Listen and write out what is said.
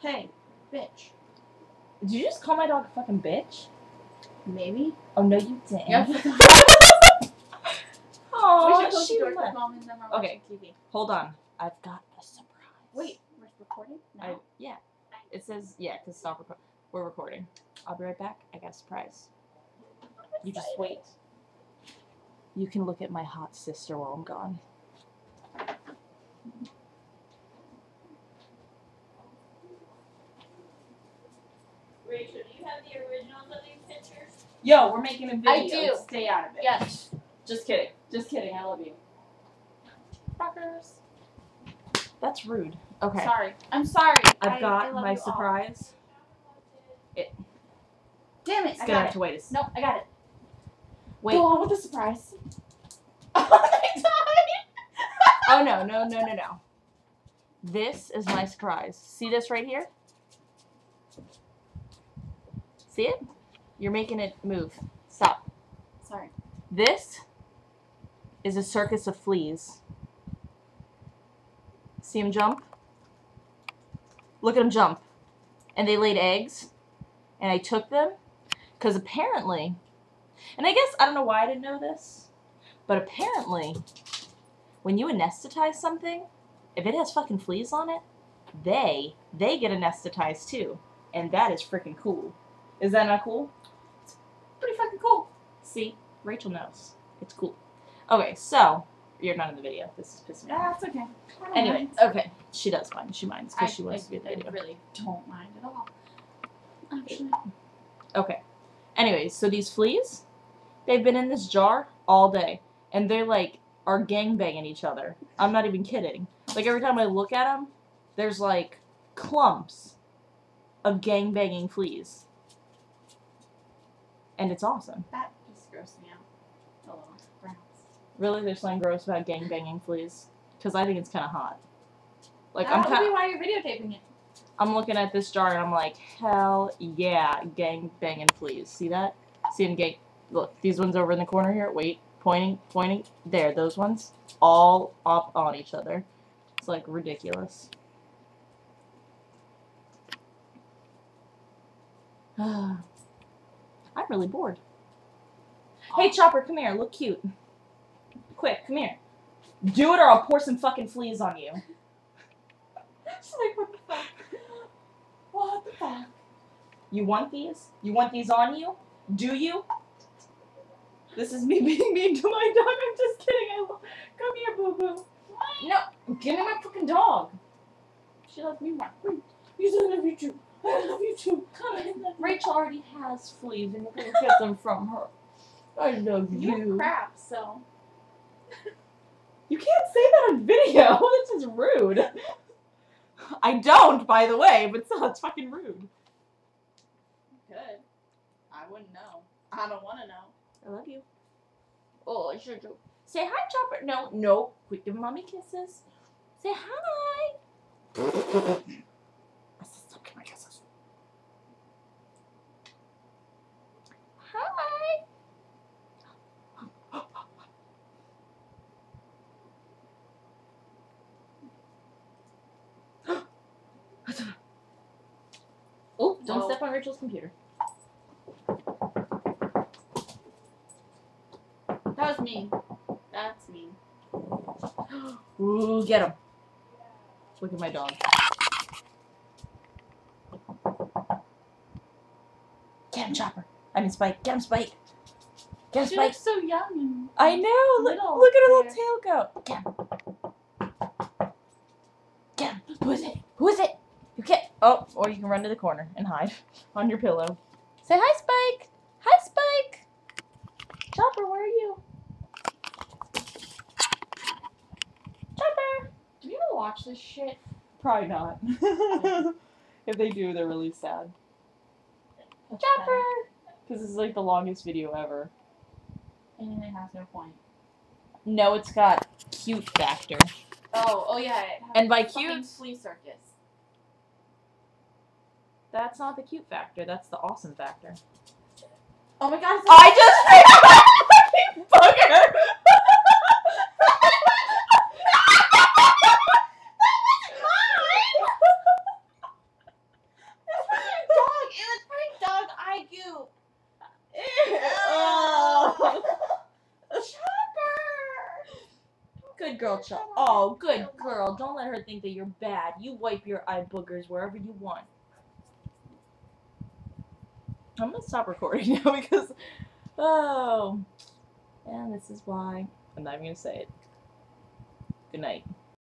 Hey, bitch. Did you just call my dog a fucking bitch? Maybe. Oh no, you didn't. Yep. we Oh, should close the she door for a left. and then we're Okay. TV. Hold on. I've got a surprise. Wait, we're recording? No. I, yeah. It says yeah. Cause stop. Reco- we're recording. I'll be right back. I got a surprise. You just wait. You can look at my hot sister while I'm gone. Rachel, do you have the originals of these pictures? Yo, we're making a video. I do. Stay out of it. Yes. Just kidding. Just kidding. I love you. Fuckers. That's rude. Okay. Sorry. I'm sorry. I've I- I got love my you all. surprise. Damn it. It's I gonna got have it. to wait a s- Nope, I got it. Wait. Go on with the surprise. Oh no, no, no, no, no. This is my surprise. See this right here? See it? You're making it move. Stop. Sorry. This is a circus of fleas. See them jump? Look at them jump. And they laid eggs. And I took them because apparently, and I guess I don't know why I didn't know this, but apparently, when you anesthetize something, if it has fucking fleas on it, they they get anesthetized too, and that is freaking cool. Is that not cool? It's Pretty fucking cool. See, Rachel knows. It's cool. Okay, so you're not in the video. This is pissing me off. That's okay. Anyway, mind. okay, she does mind. She minds because she wants I, to be in the video. I really don't mind at all. Actually. Okay. Anyways, so these fleas, they've been in this jar all day, and they're like are gangbanging each other. I'm not even kidding. Like every time I look at them, there's like clumps of gangbanging fleas, and it's awesome. That just grossed me out. A little. Perhaps. Really, there's something gross about gangbanging fleas because I think it's kind of hot. Like that I'm would be why you're videotaping it. I'm looking at this jar and I'm like, hell yeah, gang banging fleas. See that? See them gang. Look, these ones over in the corner here. Wait, pointing, pointing. There, those ones, all up on each other. It's like ridiculous. I'm really bored. Oh. Hey, Chopper, come here. Look cute. Quick, come here. Do it or I'll pour some fucking fleas on you. She's like, what the fuck? What the fuck? You want these? You want these on you? Do you? This is me being mean to my dog. I'm just kidding. I Come here, boo boo. No, give me my fucking dog. She loves me more. You said I love you too. I love you too. Come on. Rachel already has fleas, and you're gonna get them from her. I love You you. have crap, so. You can't say that on video. This is rude. I don't, by the way, but still, it's fucking rude. Good. I wouldn't know. I don't want to know. I love you. Oh, I sure do. Say hi, Chopper. No, no. Quit giving mommy kisses. Say hi. I said stop giving kisses. Hi. Don't step on Rachel's computer. That was mean. That's mean. Ooh, get him. Look at my dog. Get him, Chopper. I mean, Spike. Get him, Spike. Get him, She Spike. looks so young. I know. Look, look at her little tail go. Get him. Get him. Who is it? Who is it? You can't. Oh, or you can run to the corner and hide on your pillow. Say hi, Spike. Hi, Spike. Chopper, where are you? Chopper. Do you ever watch this shit? Probably not. if they do, they're really sad. Chopper! Because this is like the longest video ever. And it has no point. No, it's got cute factor. Oh, oh yeah. It has And by cute- flea circus. That's not the cute factor. That's the awesome factor. Oh my god! I just freaking booger. Good girl, Chuck. Oh, good girl. Don't let her think that you're bad. You wipe your eye boogers wherever you want. I'm gonna stop recording now because, oh, and this is why I'm not even gonna say it. Good night.